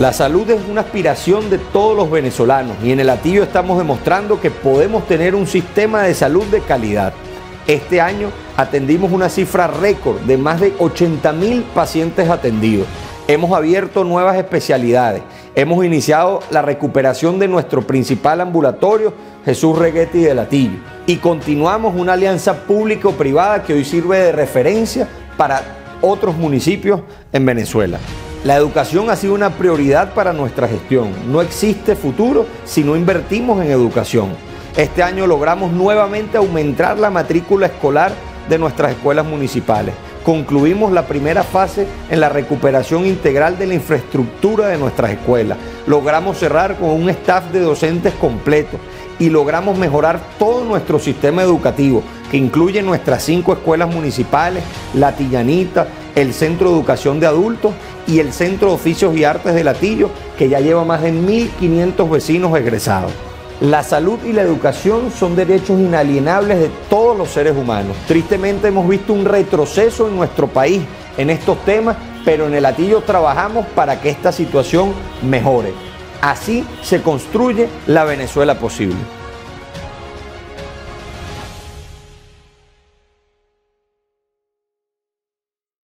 La salud es una aspiración de todos los venezolanos y en el Atillo estamos demostrando que podemos tener un sistema de salud de calidad. Este año atendimos una cifra récord de más de 80 mil pacientes atendidos. Hemos abierto nuevas especialidades. Hemos iniciado la recuperación de nuestro principal ambulatorio, Jesús Reguetti de Latillo. Y continuamos una alianza público-privada que hoy sirve de referencia para otros municipios en Venezuela. La educación ha sido una prioridad para nuestra gestión. No existe futuro si no invertimos en educación. Este año logramos nuevamente aumentar la matrícula escolar de nuestras escuelas municipales. Concluimos la primera fase en la recuperación integral de la infraestructura de nuestras escuelas. Logramos cerrar con un staff de docentes completo y logramos mejorar todo nuestro sistema educativo, que incluye nuestras cinco escuelas municipales, La Tillanita, el Centro de Educación de Adultos y el Centro de Oficios y Artes de Latillo, que ya lleva más de 1.500 vecinos egresados. La salud y la educación son derechos inalienables de todos los seres humanos. Tristemente hemos visto un retroceso en nuestro país en estos temas, pero en el Atillo trabajamos para que esta situación mejore. Así se construye la Venezuela posible.